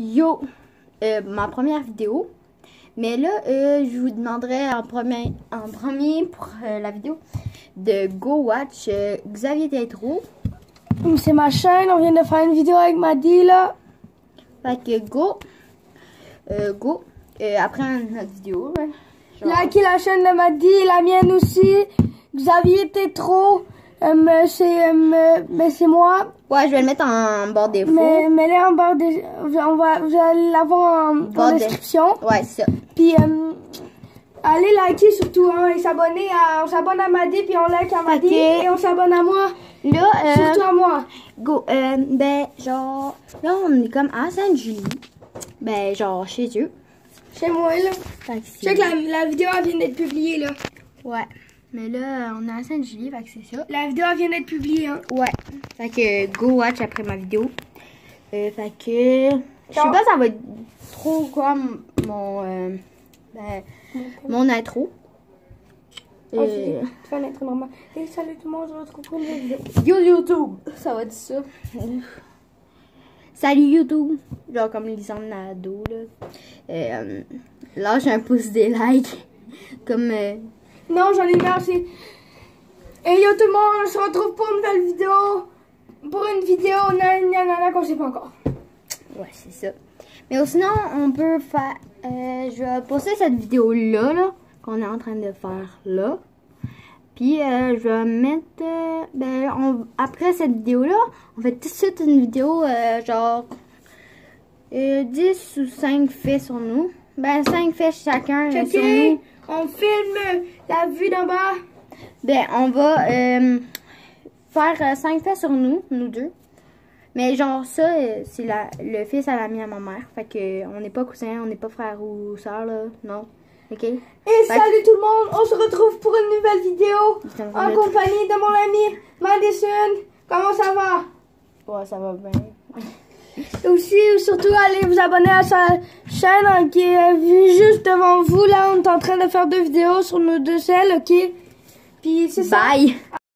yo, euh, ma première vidéo. Mais là, euh, je vous demanderai en premier, en premier pour euh, la vidéo de Go Watch Xavier Tétro. C'est ma chaîne, on vient de faire une vidéo avec Maddy là. Fait que go, go, après notre vidéo. genre- Likez la chaîne de Maddy, la mienne aussi. Xavier Tétro, euh, c'est euh, ben, c'est moi. Ouais, je vais le mettre en barre des Mais, mais là en bas, des- on va, vous allez l'avoir en, description. Ouais, c'est ça. Puis euh, allez liker surtout, hein, et s'abonner à, on s'abonne à Maddy, puis on like à Maddy, Ok. et on s'abonne à moi, Là, euh, surtout à moi. go, ben, genre, là, on est comme à Sainte-Julie. Ben, genre, chez eux. Chez moi là. Je sais que la, la vidéo elle vient d'être publiée là. Ouais. Mais là, on est à Sainte-Julie, fait que c'est ça. La vidéo vient d'être publiée hein. Ouais. Fait que go watch après ma vidéo. Euh, fait que. Je sais pas, ça va être trop quoi m- mon. euh, ben, mon intro. Oh, Euh, tu fais un intro normal. Et salut tout le monde, je vous retrouve pour une vidéo. Yo YouTube! Ça va dire ça. Salut YouTube! Genre comme Lisande Nado, là. Euh, lâche un pouce des likes. Comme. Non, j'en ai marre, c'est... Et yo tout le monde, on se retrouve pour une nouvelle vidéo. Pour une vidéo, nanana, qu'on sait pas encore. Ouais, c'est ça. Mais sinon, on peut faire. euh, je vais poster cette vidéo-là, là, qu'on est en train de faire là. Puis, euh, je vais mettre. euh, ben, on- après cette vidéo-là, on fait tout de suite une vidéo, euh, genre. euh, 10 ou 5 faits sur nous. Ben, 5 faits chacun sur nous. On filme la vue d'en bas. Ben, on va euh, faire 5 faits sur nous, nous deux. Mais genre ça, euh, c'est la, le fils à l'ami à ma mère. Fait que euh, on n'est pas cousins, on n'est pas frère ou soeur là, non. Ok? Et salut tout le monde, on se retrouve pour une nouvelle vidéo. En compagnie de mon ami Madison. Comment ça va? Ouais, ça va bien. Et aussi, surtout, allez vous abonner à sa chaîne hein, qui est juste devant vous. Là, on est en train de faire deux vidéos sur nos deux selles, ok? Puis c'est ça. Bye!